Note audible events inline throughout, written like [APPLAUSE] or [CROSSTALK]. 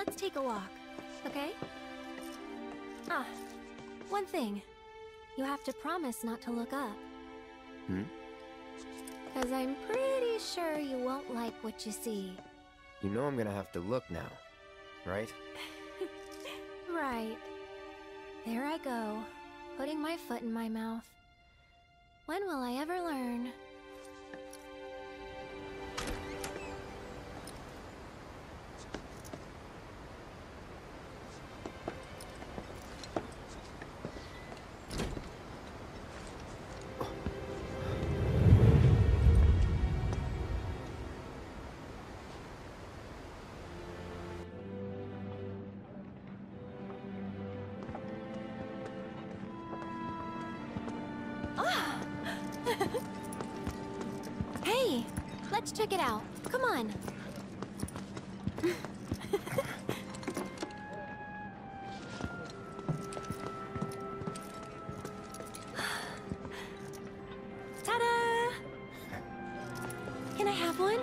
let's take a walk, okay? Ah, one thing. You have to promise not to look up. Hmm? Because I'm pretty sure you won't like what you see. You know I'm gonna have to look now, right? [LAUGHS] Right. There I go, putting my foot in my mouth. When will I ever learn? Check it out. Come on. [LAUGHS] Ta-da! Can I have one?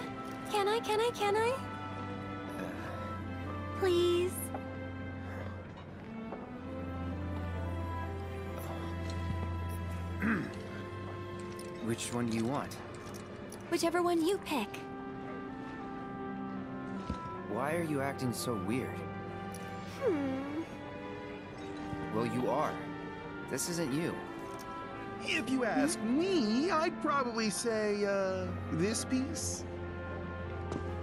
Can I, can I, can I? Please? [CLEARS THROAT] Which one do you want? Whichever one you pick. Why are you acting so weird? Hmm. Well, you are. This isn't you. If you ask me, I'd probably say, uh, this piece?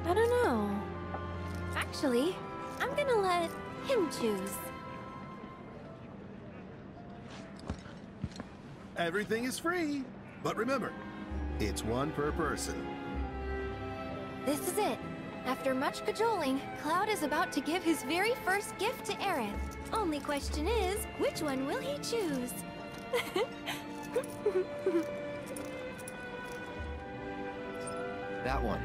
I don't know. Actually, I'm gonna let him choose. Everything is free. But remember, it's one per person. This is it. After much cajoling, Cloud is about to give his very first gift to Aerith. Only question is, which one will he choose? [LAUGHS] That one.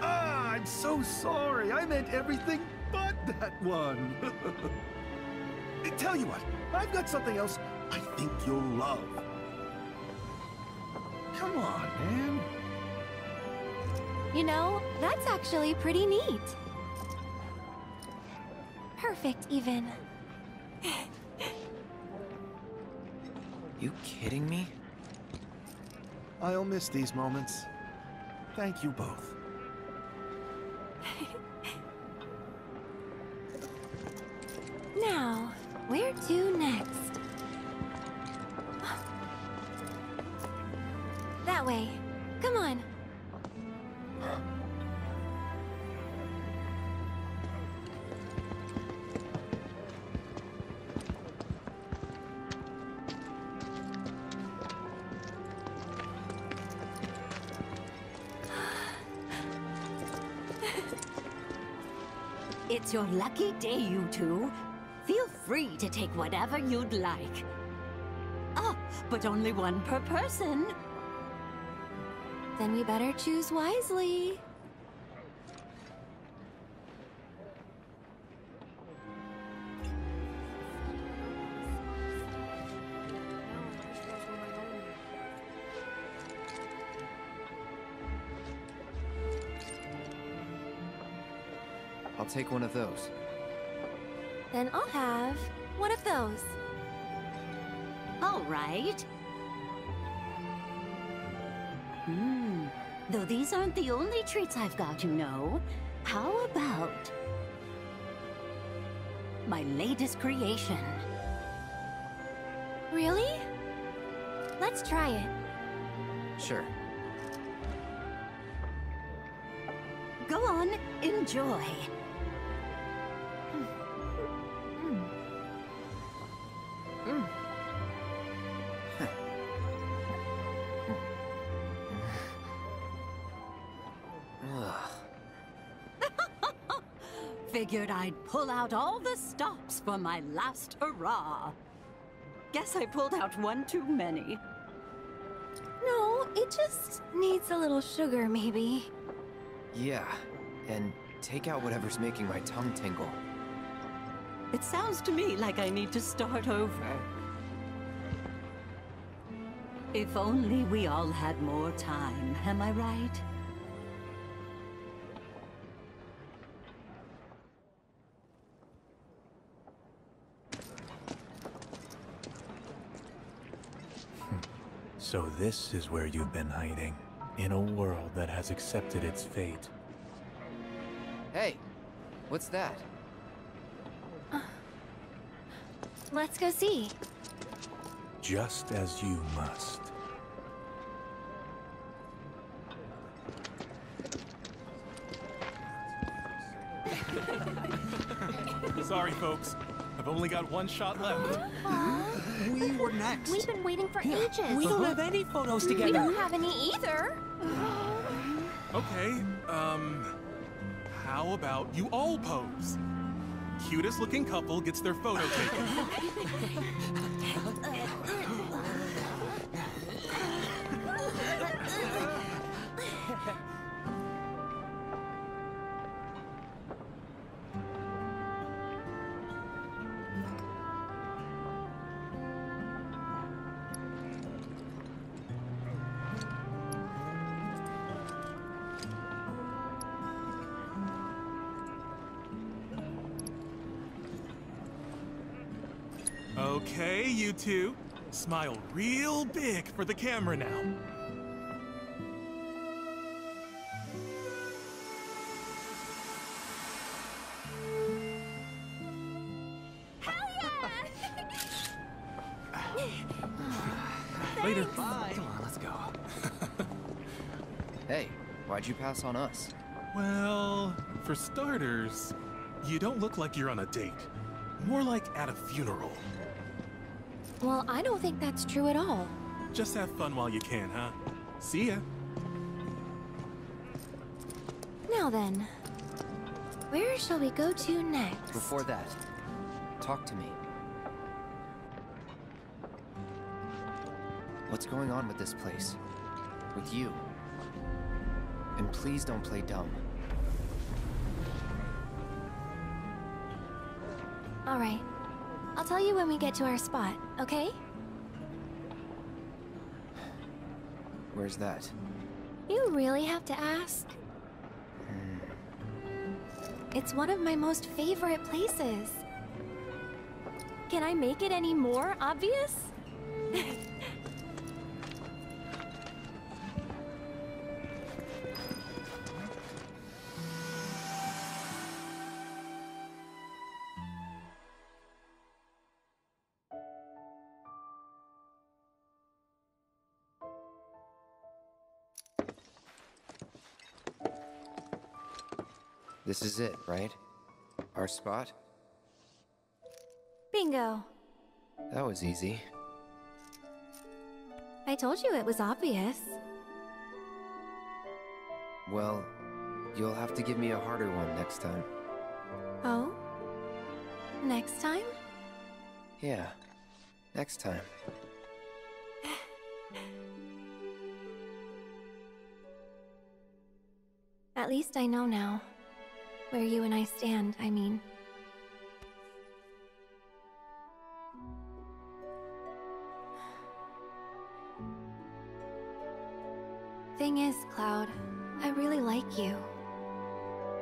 Ah, I'm so sorry. I meant everything but that one. [LAUGHS] Tell you what, I've got something else I think you'll love. Come on, man. You know, that's actually pretty neat. Perfect, even. You kidding me? I'll miss these moments. Thank you both. [LAUGHS] Now, where to next? That way. Come on. It's your lucky day, you two. Feel free to take whatever you'd like. Ah, but only one per person. Then we better choose wisely. I'll take one of those. Then I'll have one of those. All right. Though these aren't the only treats I've got, you know. How about my latest creation? Really? Let's try it. Sure. Go on, enjoy. Figured I'd pull out all the stops for my last hurrah. Guess I pulled out one too many. No, it just needs a little sugar, maybe. Yeah. And take out whatever's making my tongue tingle. It sounds to me like I need to start over. If only we all had more time, am I right? So this is where you've been hiding, in a world that has accepted its fate. Hey, what's that? [SIGHS] Let's go see. Just as you must. Sorry, folks. I've only got one shot left. We were next. We've been waiting for ages. We don't have any photos together. We don't have any either. Okay, um... How about you all pose? Cutest looking couple gets their photo taken. [LAUGHS] Okay, you two. Smile real big for the camera now. Later. Bye. Come on, let's go. hey, why'd you pass on us? Well, for starters, you don't look like you're on a date. More like at a funeral. Well, I don't think that's true at all. Just have fun while you can, huh? See ya. Now then, where shall we go to next? Before that, talk to me. What's going on with this place? With you? And please don't play dumb. All right. I'll tell you when we get to our spot, okay? Where's that? You really have to ask? Hmm. It's one of my most favorite places. Can I make it any more obvious? [LAUGHS] This is it, right? Our spot? Bingo. That was easy. I told you it was obvious. Well, you'll have to give me a harder one next time. Oh? Next time? Yeah, next time. [SIGHS] At least I know now. Where you and I stand, I mean. Thing is, Cloud, I really like you.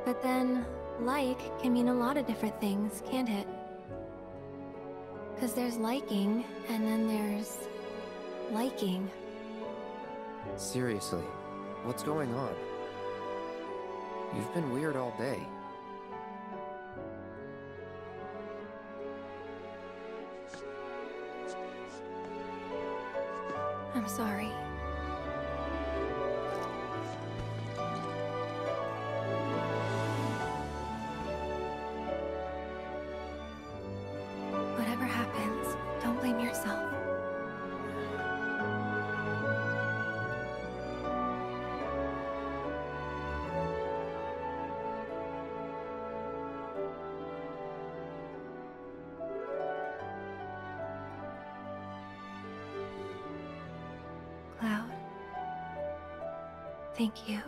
But then, like can mean a lot of different things, can't it? Because there's liking, and then there's liking. Seriously, what's going on? You've been weird all day. Sorry. Thank you.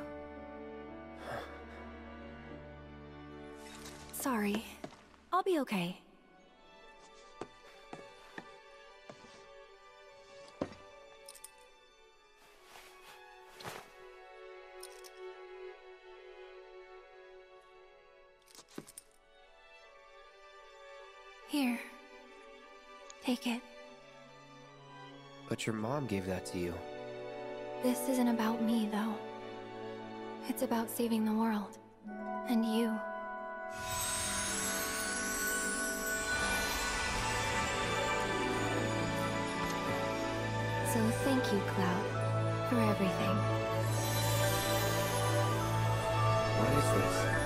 Sorry. I'll be okay. Here. Take it. But your mom gave that to you. This isn't about me, though. It's about saving the world. And you. So thank you, Cloud, for everything. What is this?